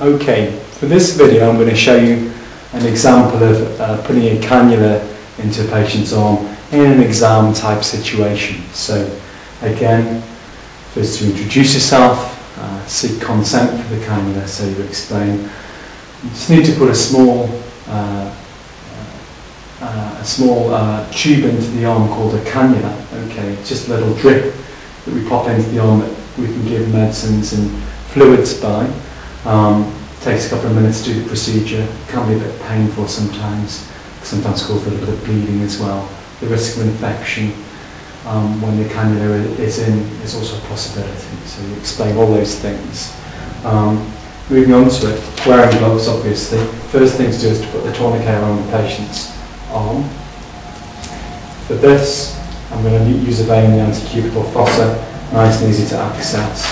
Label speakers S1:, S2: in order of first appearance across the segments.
S1: Okay, for this video I'm going to show you an example of uh, putting a cannula into a patient's arm in an exam type situation. So again, first to introduce yourself, uh, seek consent for the cannula, so you explain. You just need to put a small uh, uh, a small uh, tube into the arm called a cannula. Okay, just a little drip that we pop into the arm that we can give medicines and fluids by. Um, takes a couple of minutes to do the procedure. Can be a bit painful sometimes. Sometimes causes a little bit of bleeding as well. The risk of infection um, when the cannula is in is also a possibility. So you explain all those things. Um, moving on to it, wearing gloves obviously. First thing to do is to put the tourniquet around the patient's arm. For this, I'm going to use a vein in the antecubital fossa, nice and easy to access.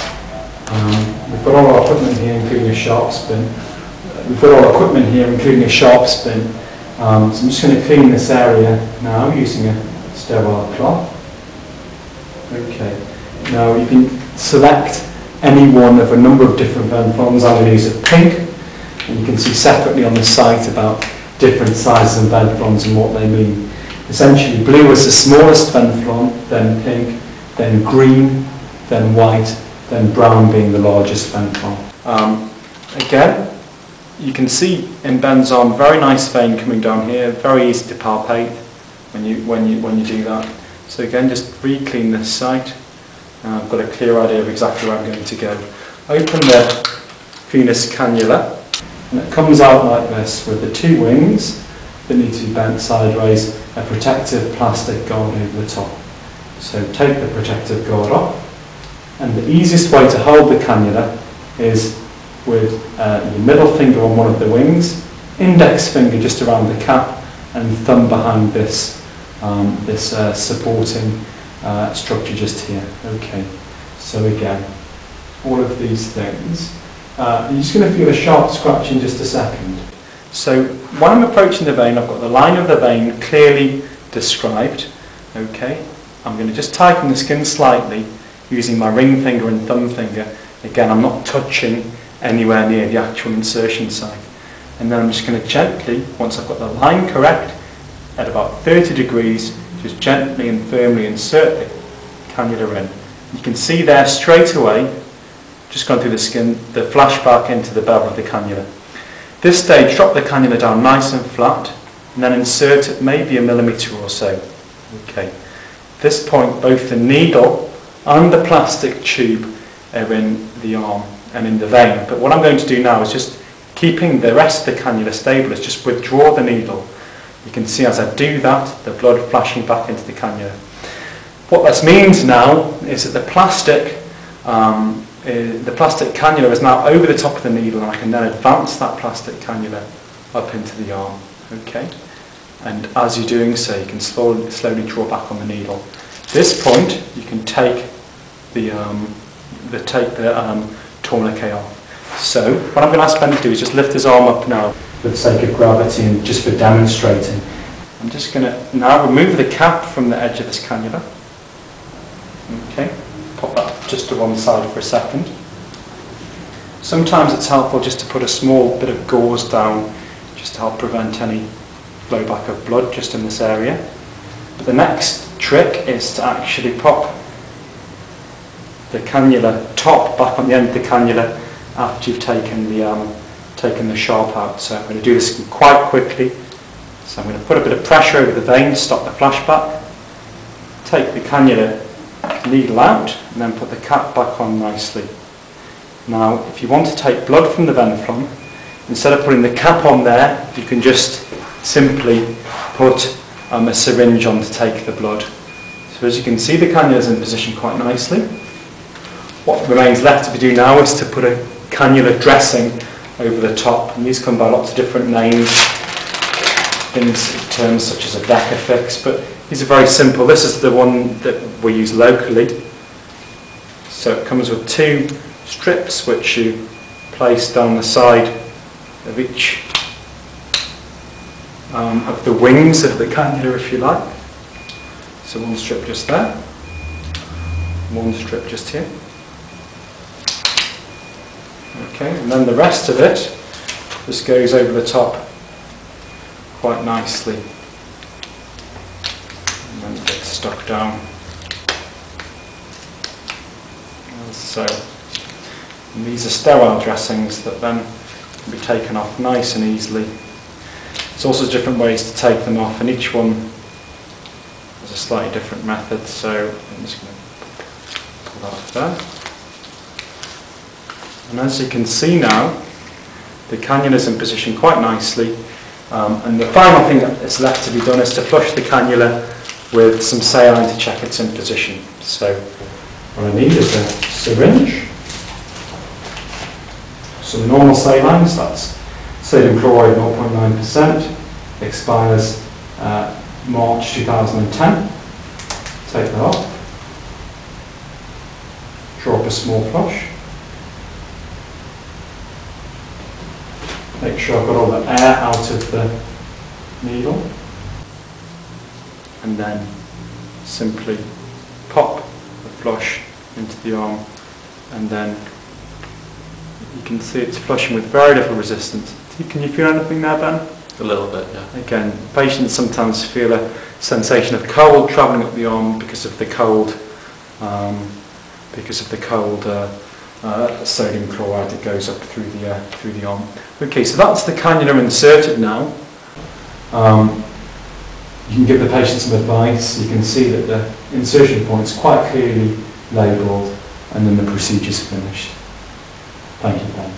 S1: Um, we've got all our equipment here, including a sharps bin. We've got all our equipment here, including a sharps bin. Um, so I'm just going to clean this area now using a sterile cloth. Okay. Now you can select any one of a number of different venflons. I'm going to use a pink, and you can see separately on the site about different sizes of venflons and what they mean. Essentially, blue is the smallest venflon, then pink, then green, then white, then brown being the largest venflon. Um, again, you can see in Ben's arm very nice vein coming down here, very easy to palpate when you when you when you do that. So again, just re-clean this site. Uh, I've got a clear idea of exactly where I'm going to go. Open the venous cannula, and it comes out like this with the two wings that need to be bent sideways, a protective plastic guard over the top. So take the protective guard off, and the easiest way to hold the cannula is with uh, your middle finger on one of the wings, index finger just around the cap, and thumb behind this, um, this uh, supporting uh, structure just here. Okay, so again, all of these things. Uh, you're just going to feel a sharp scratch in just a second. So when I'm approaching the vein, I've got the line of the vein clearly described. Okay, I'm going to just tighten the skin slightly using my ring finger and thumb finger. Again, I'm not touching anywhere near the actual insertion site. And then I'm just going to gently, once I've got the line correct, at about 30 degrees, just gently and firmly insert the cannula in. You can see there straight away, just gone through the skin, the flashback into the bevel of the cannula. This stage, drop the cannula down nice and flat, and then insert it maybe a millimetre or so. Okay. this point, both the needle and the plastic tube are in the arm and in the vein. But what I'm going to do now is just keeping the rest of the cannula stable is just withdraw the needle. You can see as I do that, the blood flashing back into the cannula. What this means now is that the plastic, um, is, the plastic cannula is now over the top of the needle and I can then advance that plastic cannula up into the arm. Okay? And as you're doing so, you can slowly, slowly draw back on the needle. At this point, you can take the, um, the take the um, tourniquet off. So what I'm going to ask Ben to do is just lift his arm up now for the sake of gravity and just for demonstrating. I'm just going to now remove the cap from the edge of this cannula. Okay, pop that just to one side for a second. Sometimes it's helpful just to put a small bit of gauze down just to help prevent any blowback of blood just in this area. But the next trick is to actually pop the cannula top back on the end of the cannula after you've taken the, um, taken the sharp out. So I'm going to do this quite quickly. So I'm going to put a bit of pressure over the vein, stop the flashback, take the cannula needle out and then put the cap back on nicely. Now if you want to take blood from the venflon, instead of putting the cap on there, you can just simply put um, a syringe on to take the blood. So as you can see the cannula is in position quite nicely. What remains left to be do now is to put a cannula dressing over the top. And these come by lots of different names, in terms such as a Vecafix, but these are very simple. This is the one that we use locally. So it comes with two strips which you place down the side of each um, of the wings of the cannula if you like. So one strip just there, one strip just here. Okay, and then the rest of it just goes over the top quite nicely. And then gets stuck down. As so. And these are sterile dressings that then can be taken off nice and easily. There's also different ways to take them off and each one has a slightly different method so I'm just going to pull that off there. And as you can see now the cannula is in position quite nicely um, and the final thing that is left to be done is to flush the cannula with some saline to check it's in position. So what I need is a syringe some normal salines, that's sodium chloride 0.9%, expires uh, March 2010. Take that off. Draw up a small flush. Make sure I've got all the air out of the needle. And then simply pop the flush into the arm and then you can see it's flushing with very little resistance. Can you feel anything there, Ben?
S2: A little bit, yeah.
S1: Again, patients sometimes feel a sensation of cold travelling up the arm because of the cold, um, because of the cold uh, uh, sodium chloride that goes up through the uh, through the arm. Okay, so that's the cannula inserted now. Um, you can give the patient some advice. You can see that the insertion point is quite clearly labelled, and then the procedure's finished. Thank you, Ben.